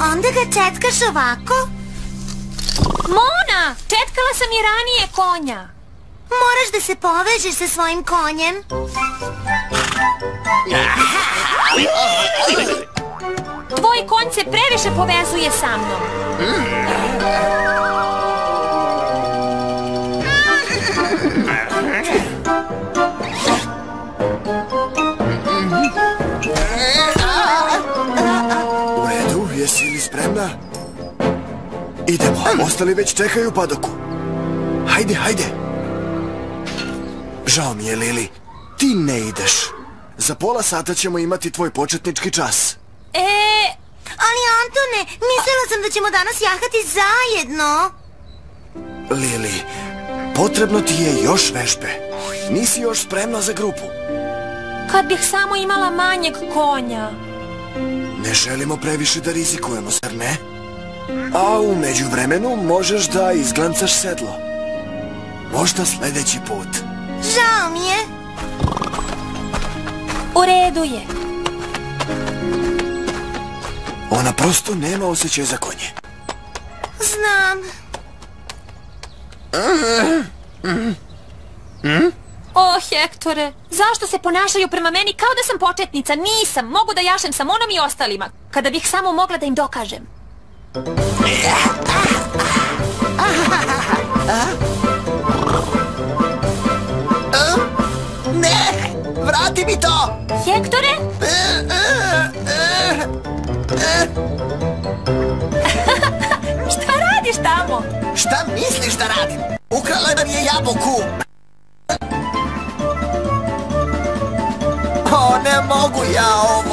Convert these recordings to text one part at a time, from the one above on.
Onda ga četkaš ovako? Mona, četkala sam i ranije konja. Moraš da se povežeš sa svojim konjem. Tvoj konj se previše povezuje sa mnom. Idemo, ostali već čekaju u padoku. Hajde, hajde. Žao mi je, Lili. Ti ne ideš. Za pola sata ćemo imati tvoj početnički čas. E, Ali Antone, mislila sam da ćemo danas jahati zajedno. Lili, potrebno ti je još vežbe. Nisi još spremna za grupu. kad bih samo imala manjeg konja. Ne želimo previše da rizikujemo, zar ne? A u međuvremenu možeš da izglancaš sedlo. Možda sljedeći put. Žao mi je. U redu je. Ona prosto nema osjećaj za konje. Znam. O, Hektore, zašto se ponašaju prema meni kao da sam početnica? Nisam, mogu da jašem sa Monom i ostalima. Kada bih samo mogla da im dokažem. Ne! Vrati mi to! Hektore? Šta radiš tamo? Šta misliš da radim? Ukrala nam je jabuku! O, ne mogu ja ovo!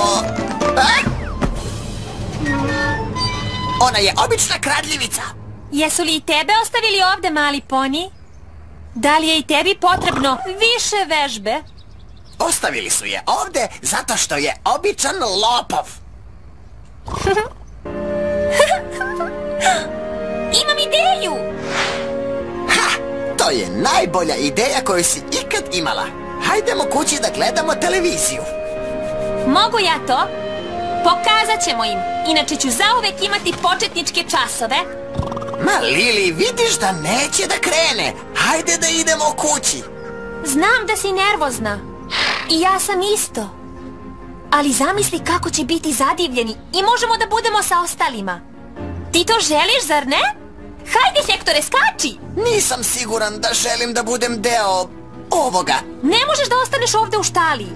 Ona je obična kradljivica! Jesu li i tebe ostavili ovde, mali poni? Da li je i tebi potrebno više vežbe? Ostavili su je ovde zato što je običan lopov! Imam ideju! Ha! To je najbolja ideja koju si ikad imala! Hajdemo kući da gledamo televiziju! Mogu ja to? Pokazat ćemo im. Inače ću zauvek imati početničke časove. Ma Lili, vidiš da neće da krene! Hajde da idemo kući! Znam da si nervozna. I ja sam isto. Ali zamisli kako će biti zadivljeni i možemo da budemo sa ostalima. Ti to želiš, zar ne? Hajde, Hektore, skači! Nisam siguran da želim da budem deo ovoga. Ne možeš da ostaneš ovde u štali.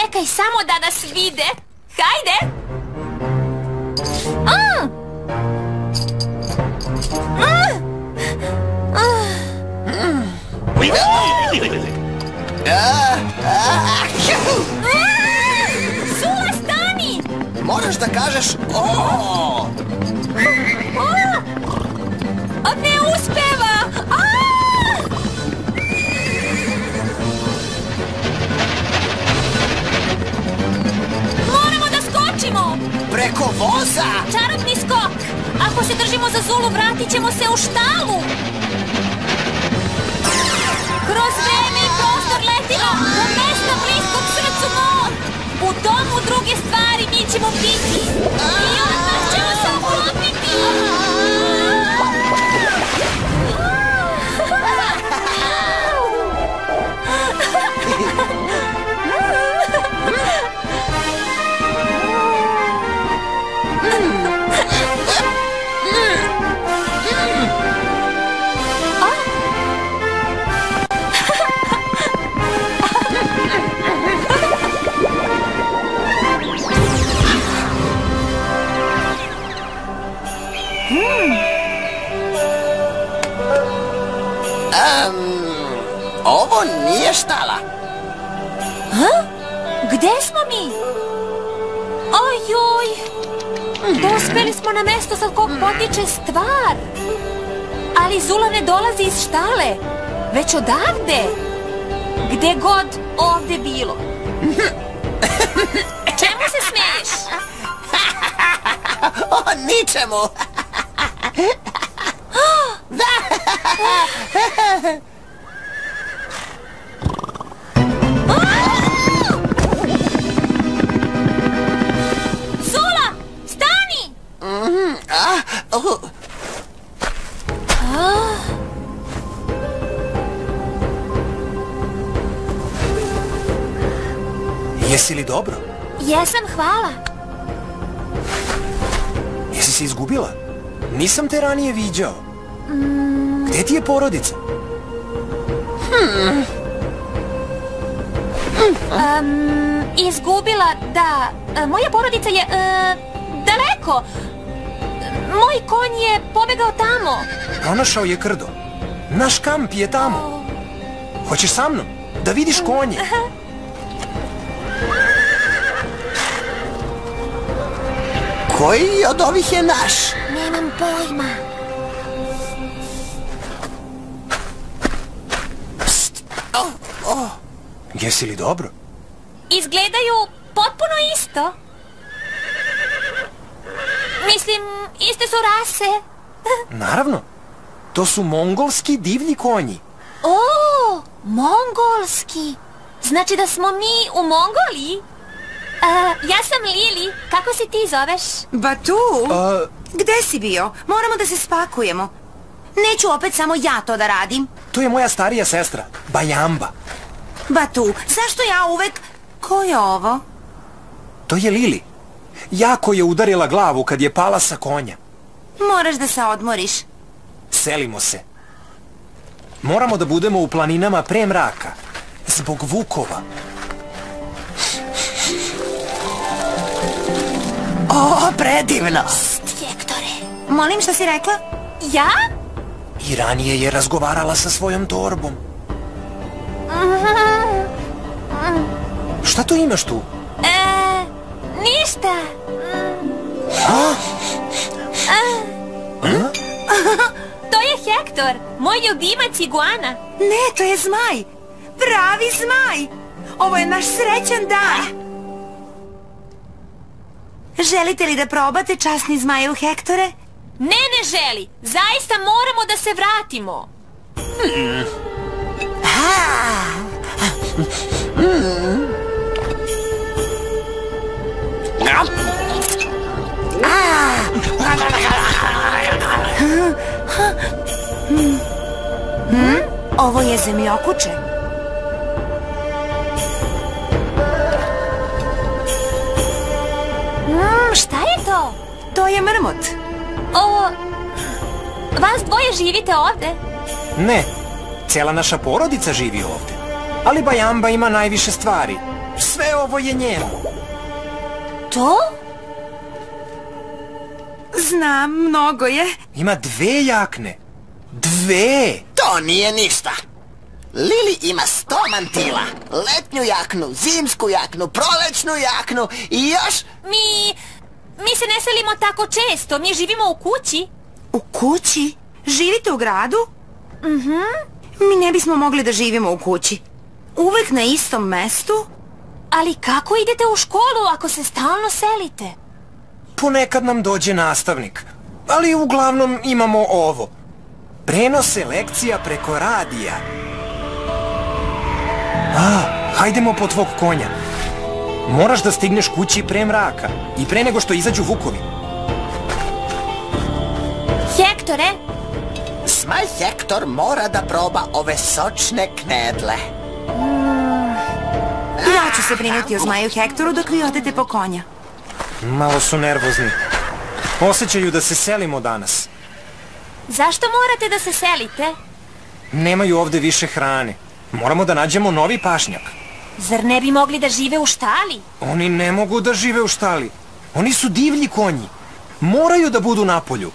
Čekaj samo da nas vide. Hajde! A! A! A! Sula, stani! Moraš da kažeš o. Ne uspeva! Skočimo! Preko voza! Čarobni skok! Ako se držimo za Zulu, vratit ćemo se u štalu! Kroz vreme i prostor letimo do mesta bliskog srcu mor! U domu druge stvari mi ćemo biti! I odmah ćemo se uklopiti! Smo na mesto sa kog potiče stvar. Ali Zula ne dolazi iz štale, već odavde. Gde god ovde bilo. Čemu se smeješ? O, ničemu! Jesi Jesam, hvala. Jesi se izgubila? Nisam te ranije viđao. Gde ti je porodica? Um, izgubila, da. E, Moja porodica je e, daleko. Moj konj je pobegao tamo. Pronašao je krdo. Naš kamp je tamo. Hoćeš sa mnom? Da vidiš konje. Koji od ovih je naš? Nemam pojma. Jesi li dobro? Izgledaju potpuno isto. Mislim, iste su rase. Naravno. To su mongolski divlji konji. O, mongolski. Znači da smo mi u Mongoliji? E, ja sam Lili. Kako se ti zoveš? Batu, A, gde si bio? Moramo da se spakujemo. Neću opet samo ja to da radim. to je moja starija sestra, Bajamba. Batu, zašto ja uvek... Ko je ovo? To je Lili. Jako je udarila glavu kad je pala sa konja. Moraš da se odmoriš. Selimo se. Moramo da budemo u planinama pre mraka. Zbog vukova. O, predivno! Hektore. Molim, šta si rekla? Ja? I ranije je razgovarala sa svojom torbom. Šta to imaš tu? E, ništa. To je Hektor, moj ljubimac iguana. Ne, to je zmaj. Pravi zmaj. Ovo je naš srećan dan. Želite li da probate časni zmajev Hektore? Ne, ne želi. Zaista moramo da se vratimo. Ovo je zemljokuče. To? Je mrmot. Ovo... Vas dvoje živite ovde? Ne, cela naša porodica živi ovde. Ali Bajamba ima najviše stvari. Sve ovo je njemu. To? Znam, mnogo je. Ima dve jakne. Dve! To nije ništa. Lili ima sto mantila. Letnju jaknu, zimsku jaknu, prolećnu jaknu i još... Mi... Mi se ne selimo tako često. Mi živimo u kući. U kući? Živite u gradu? Mhm. Mi ne bismo mogli da živimo u kući. Uvek na istom mestu? Ali kako idete u školu ako se stalno selite? Ponekad nam dođe nastavnik. Ali uglavnom imamo ovo. Prenose lekcija preko radija. A, hajdemo po tvog konja. Moraš da stigneš kući pre mraka i pre nego što izađu vukovi. Hektore, Smaj Hektor mora da proba ove sočne knedle. Ja ću se brinuti o zmaju Hektoru dok vi odete po konja. Malo su nervozni. Osjećaju da se selimo danas. zašto morate da se selite? Nemaju ovde više hrane. Moramo da nađemo novi pašnjak. Zar ne bi mogli da žive u štali? Oni ne mogu da žive u štali. Oni su divlji konji. Moraju da budu na polju.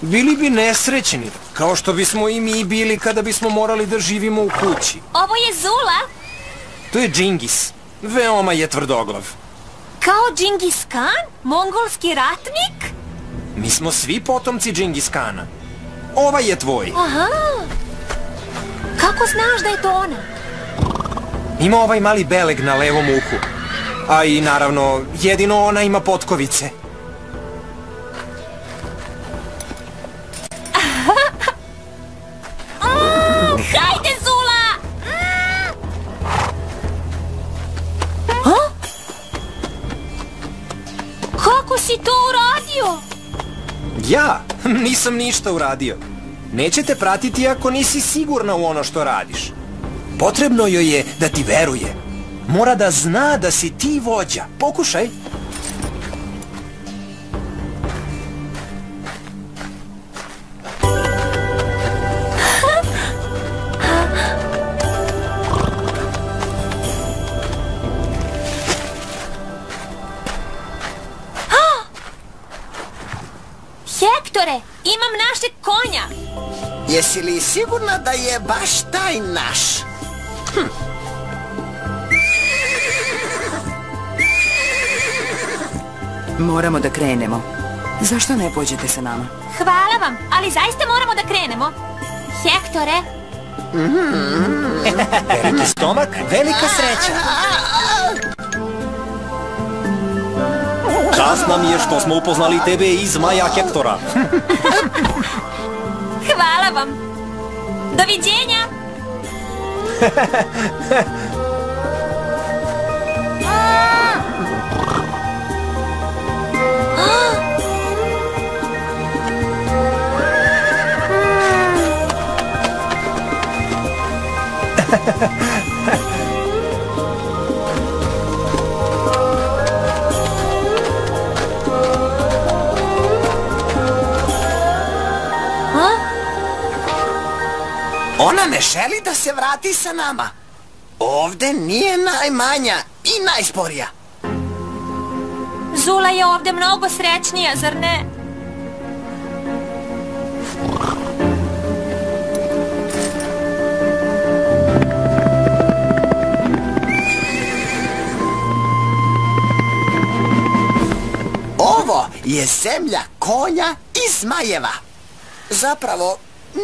Bili bi nesrećni, kao što bismo i mi bili kada bismo morali da živimo u kući. Ovo je Zula, To je Džingis. Veoma je tvrdoglav. kao Džingis Khan, mongolski ratnik? Mi smo svi potomci Džingis Kana. Ova je tvoj. Aha. Kako znaš da je to ona? Ima ovaj mali beleg na levom uhu. A i naravno, jedino ona ima potkovice. Hajde, Zula! A? Kako si to uradio? Ja nisam ništa uradio. Nećete pratiti ako nisi sigurna u ono što radiš. Potrebno joj je da ti veruje. Mora da zna da si ti vođa. Pokušaj. Hektore, imam našeg konja. Jesi li sigurna da je baš taj naš? Moramo da krenemo. Zašto ne pođete sa nama? Hvala vam, ali zaista moramo da krenemo. Hektore, Veliki stomak, velika sreća. Čast nam je što smo upoznali tebe iz Maja Hektora. hvala vam. Doviđenja. 哈哈哈哈！啊！啊！啊！哈哈哈哈！Ona ne želi da se vrati sa nama. Ovde nije najmanja i najsporija. Zula je ovde mnogo srećnija, zar ne? Ovo je zemlja konja i zmajeva. Zapravo,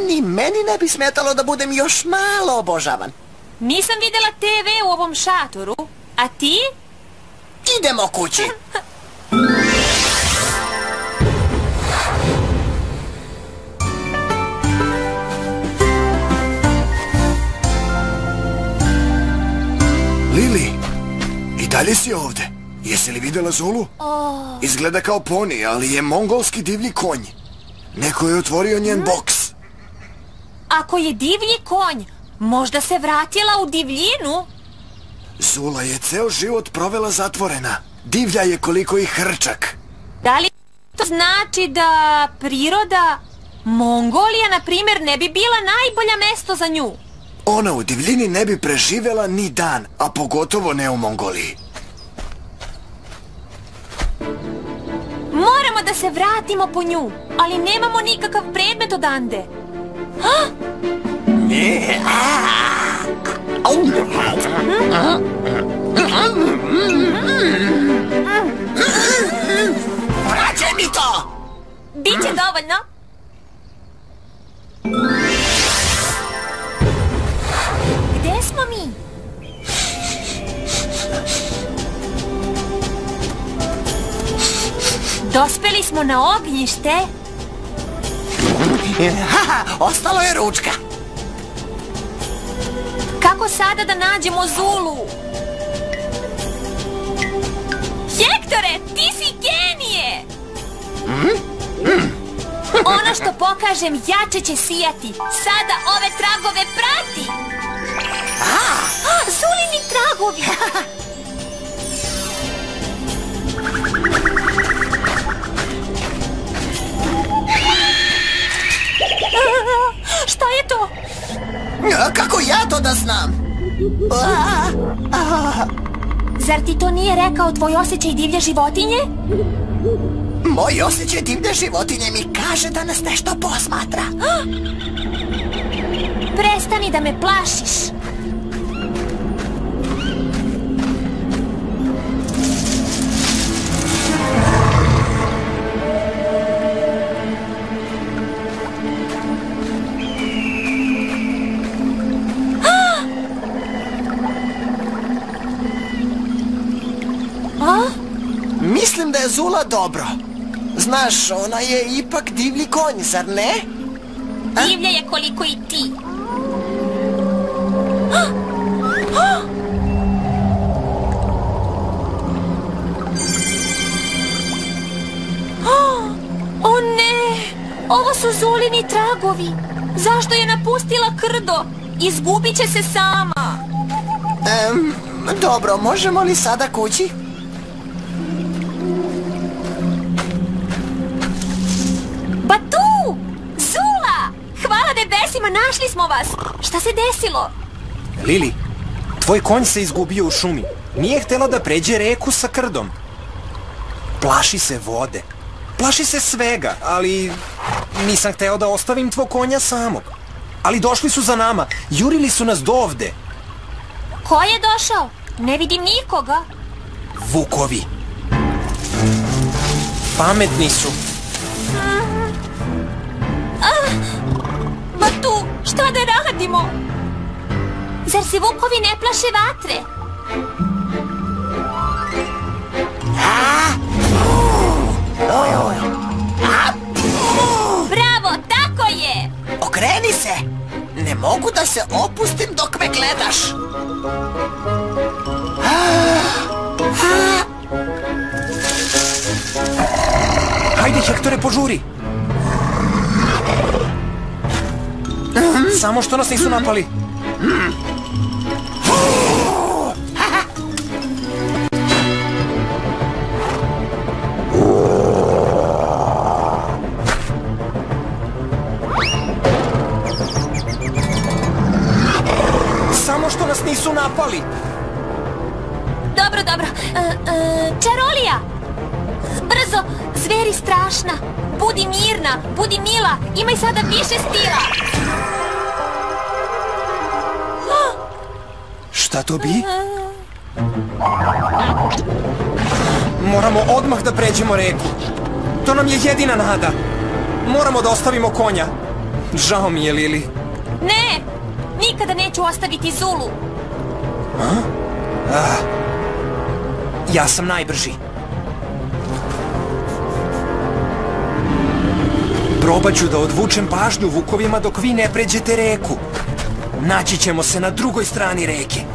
ni meni ne bi smetalo da budem još malo obožavan. Nisam videla TV u ovom šatoru. A ti? Idemo kući. Lili, i dalje si ovde. Jesi li videla Zulu? Izgleda kao poni, ali je mongolski divlji konj. Neko je otvorio njen boks. Ako je divlji konj, možda se vratila u divljinu? Zula je ceo život provela zatvorena. Divlja je koliko i hrčak. Da li to znači da priroda, Mongolija, na primjer, ne bi bila najbolja mesto za nju? Ona u divljini ne bi preživela ni dan, a pogotovo ne u Mongoliji. Moramo da se vratimo po nju, ali nemamo nikakav predmet odande. Vraćaj mi to! Biće dovoljno. Gde smo mi? Dospeli smo na ognjište. Haha, ostalo je ručka. Kako sada da nađemo Zulu? Hektore, ti si genije! Ono što pokažem jače će sijati. Sada ove tragove prati! A, Zulini tragovi! A, Kako ja to da znam? A, Zar ti to nije rekao tvoj osjećaj divlje životinje? Moj osjećaj divne životinje mi kaže da nas nešto posmatra. Prestani da me plašiš. Da je Zula dobro. Znaš, ona je ipak divlji konj, zar ne? Divlja je koliko i ti. O ne! Ovo su Zulini tragovi. Zašto je napustila krdo? Izgubit će se sama. Dobro, možemo li sada kući? Našli smo vas! Šta se desilo? Lili, tvoj konj se izgubio u šumi. Nije htjela da pređe reku sa krdom. Plaši se vode. Plaši se svega, ali nisam hteo da ostavim tvoj konja samog. Ali došli su za nama, jurili su nas do ovde. Ko je došao? Ne vidim nikoga. Vukovi. Pametni su. Šta da radimo? Zar se vukovi ne plaše vatre? Bravo, tako je! Okreni se! Ne mogu da se opustim dok me gledaš. Hajde, Hektore, požuri. Samo što nas nisu napali. Samo što nas nisu napali. Dobro, dobro. E, e, čarolija! Brzo, zveri strašna. Budi mirna, budi mila, imaj sada više stila. Šta to bi? Moramo odmah da pređemo reku. To nam je jedina nada. Moramo da ostavimo konja. Žao mi je, Lili. Ne, nikada neću ostaviti Zulu. Ja sam najbrži. Probat ću da odvučem pažnju vukovima dok vi ne pređete reku. Naći ćemo se na drugoj strani reke.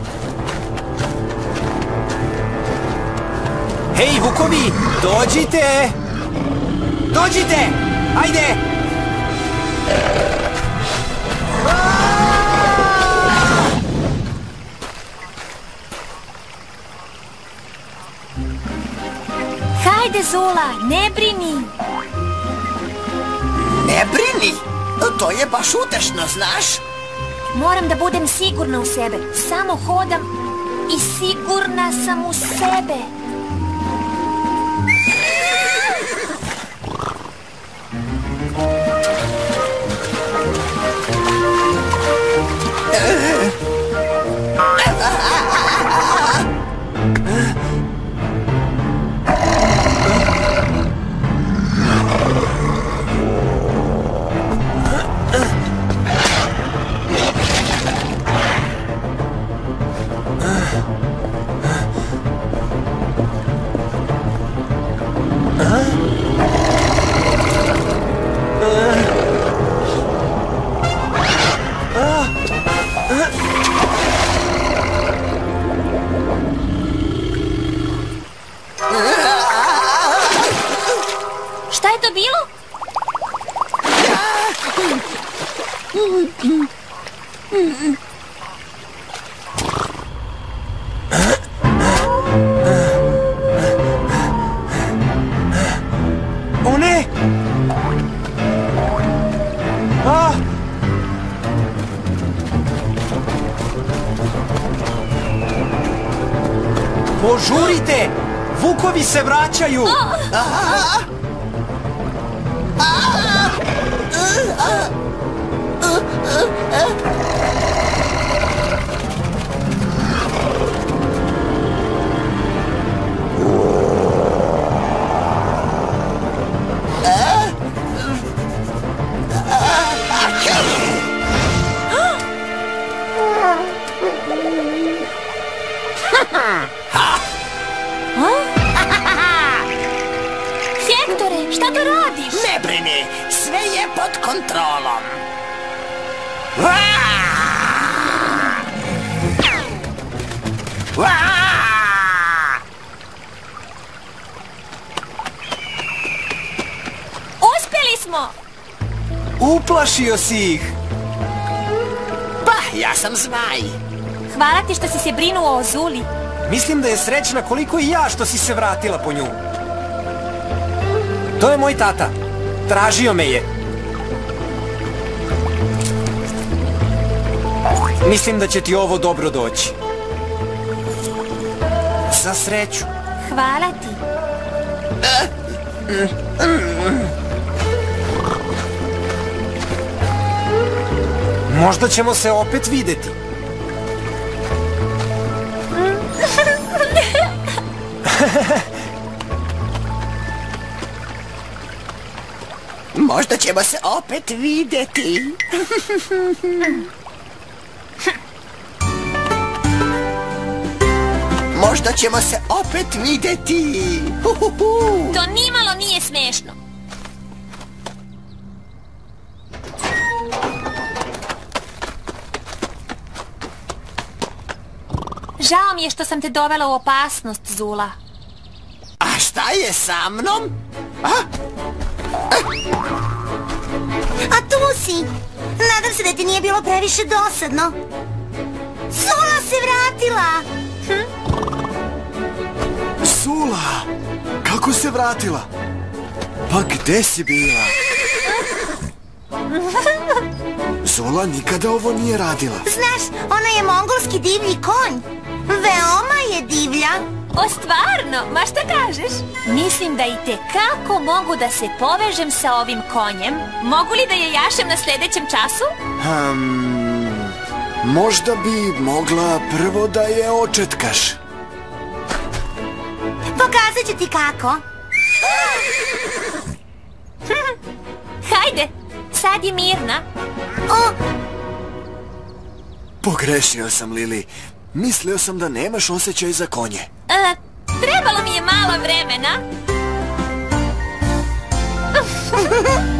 Hej, vukovi, dođite! Dođite! Ajde! Hajde, Zula, ne brini. Ne brini! To je baš utešno, znaš? Moram da budem sigurna u sebe. Samo hodam i sigurna sam u sebe. Vukovi se vraćaju! Hektore, šta to radiš? Ne brini, sve je pod kontrolom. Uspjeli smo! Uplašio si ih! Pa, ja sam zmaj. Hvala ti što si se brinuo o Zuli. Mislim da je srećna koliko i ja što si se vratila po nju. To je moj tata. Tražio me je. Mislim da će ti ovo dobro doći. Za sreću. Hvala ti. Možda ćemo se opet videti. Možda ćemo se opet vidjeti. Možda ćemo se opet vidjeti. To nimalo nije smešno. Žao mi je što sam te dovela u opasnost, Zula. A šta je sa mnom? A? A tu si! Nadam se da ti nije bilo previše dosadno. Zula se vratila! Sula! Kako se vratila? Pa gde si bila? Zula nikada ovo nije radila. Znaš, ona je mongolski divlji konj. Veoma je divlja. O, stvarno? Ma šta kažeš? Mislim da i te kako mogu da se povežem sa ovim konjem. Mogu li da je jašem na sljedećem času? Hmm, možda bi mogla prvo da je očetkaš. Pokazat ću ti kako. Hajde, sad je mirna. O, Pogrešio sam, Lili. Mislio sam da nemaš osjećaj za konje. E, trebalo mi je malo vremena.